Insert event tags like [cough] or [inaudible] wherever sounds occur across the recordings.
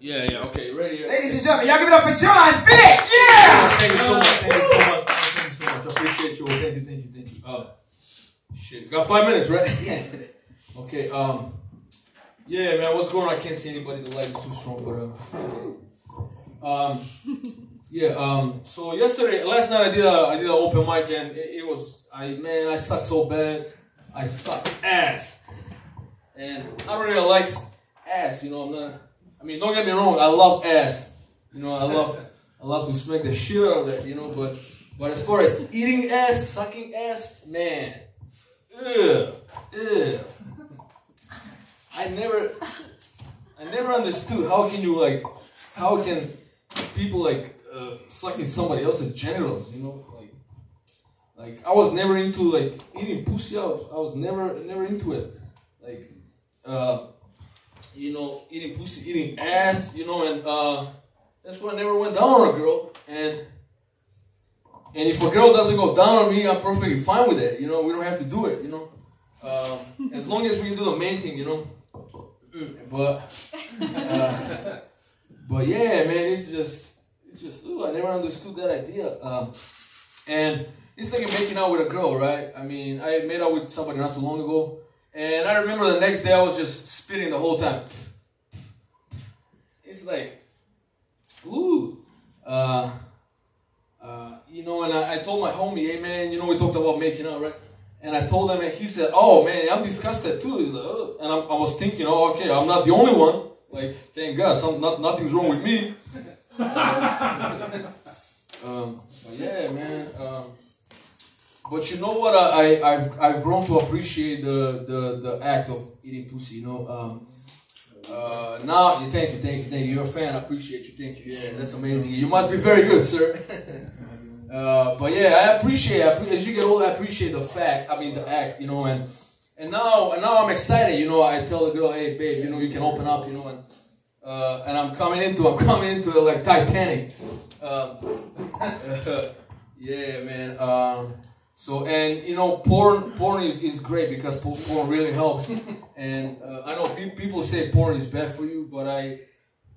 Yeah, yeah, okay, ready. Ladies and gentlemen, y'all give it up for John Vic! Yeah! Thank you so much. Thank you so much. Thank you so much. I appreciate you. Thank you, thank you, thank you. Uh, shit, we got five minutes, right? [laughs] Yeah. okay. Um. Yeah, man. What's going on? I can't see anybody. The light is too strong, but uh. Um. Yeah. Um. So yesterday, last night, I did a I did an open mic, and it, it was I man, I sucked so bad. I suck ass, and I don't really like ass. You know, I'm not. I mean, don't get me wrong. I love ass. You know, I love I love to smack the shit out of that. You know, but but as far as eating ass, sucking ass, man, ugh, ugh. I never, I never understood how can you like, how can people like uh, sucking somebody else's genitals? You know, like, like I was never into like eating pussy. out. I was never, never into it. Like, uh, you know, eating pussy, eating ass. You know, and uh, that's why I never went down on a girl. And and if a girl doesn't go down on me, I'm perfectly fine with it. You know, we don't have to do it. You know, uh, as long as we do the main thing. You know. But uh, but yeah, man, it's just it's just ooh, I never understood that idea. Um, and it's like making out with a girl, right? I mean, I made out with somebody not too long ago, and I remember the next day I was just spitting the whole time. It's like, ooh, uh, uh, you know, and I, I told my homie, hey man, you know, we talked about making out, right? And I told him, and he said, "Oh man, I'm disgusted too." He's like, oh. and I, I was thinking, "Oh, okay, I'm not the only one." Like, thank God, some not, nothing's wrong with me. [laughs] um, but yeah, man. Um, but you know what? I, I I've I've grown to appreciate the the, the act of eating pussy. You know. Um, uh, now, you thank you, thank you, thank you. You're a fan. I appreciate you. Thank you. Yeah, that's amazing. You must be very good, sir. [laughs] Uh, but yeah, I appreciate as you get older. I appreciate the fact. I mean, the act, you know, and and now and now I'm excited. You know, I tell the girl, hey, babe, you know, you can open up, you know, and uh, and I'm coming into I'm coming into like Titanic. Um, [laughs] yeah, man. Um, so and you know, porn porn is, is great because porn really helps. [laughs] and uh, I know pe- people say porn is bad for you, but I.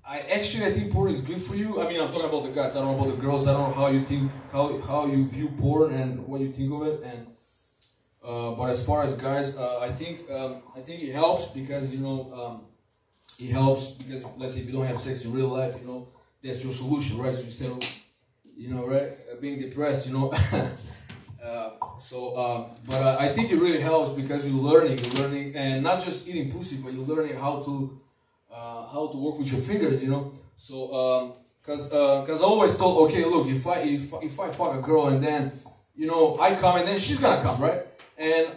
I actually I think porn is good for you. I mean, I'm talking about the guys. I don't know about the girls. I don't know how you think how how you view porn and what you think of it. And uh, but as far as guys, uh, I think um, I think it helps because you know um, it helps because let's say if you don't have sex in real life, you know that's your solution, right? So instead of you know right uh, being depressed, you know. [laughs] so, um, but uh, I think it really helps because you're learning, you're learning, and not just eating pussy, but you're learning how to uh, how to work with your fingers, you know. So, um, cause, uh, cause I always thought, okay, look, if I if, if I fuck a girl and then, you know, I come and then she's gonna come, right? And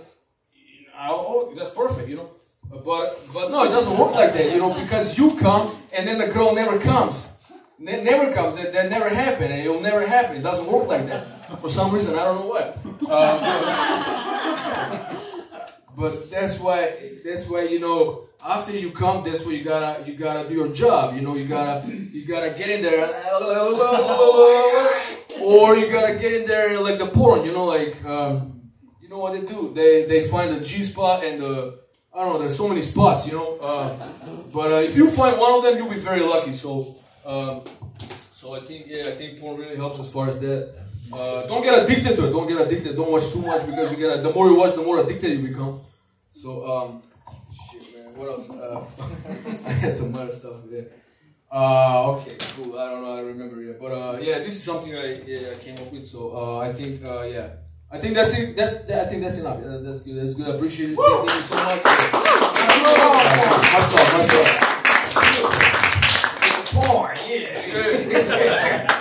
I, oh, that's perfect, you know. But but no, it doesn't work like that, you know, because you come and then the girl never comes. Ne- never comes. That, that never happened, and it'll never happen. It doesn't work like that. For some reason, I don't know what. Uh, but that's why that's why you know after you come that's where you gotta you gotta do your job you know you gotta you gotta get in there or you gotta get in there like the porn you know like um, you know what they do they they find the G spot and the I don't know there's so many spots you know uh, but uh, if you find one of them you'll be very lucky so um, so I think yeah I think porn really helps as far as that uh, don't get addicted to it don't get addicted don't watch too much because you get the more you watch the more addicted you become so, um, shit, man, what else? Uh, [laughs] I had some other stuff there. Uh, okay, cool. I don't know. I remember yet, but uh, yeah, this is something I yeah I came up with. So uh, I think uh, yeah, I think that's it. That's that, I think that's enough. Uh, that's good. That's good. I appreciate it. Thank you so much. My stuff. My stuff. Porn, yeah.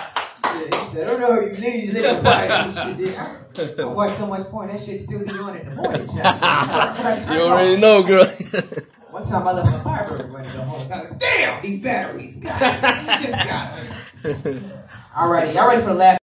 He said, I don't know you you live by some shit. dude. I watch so much porn, that shit still be on in the morning time. But [laughs] I turn You already know, girl. One time I left my Firebird running the home. I was like, damn, these batteries. God, you just got them. [laughs] Alrighty, y'all ready for the last?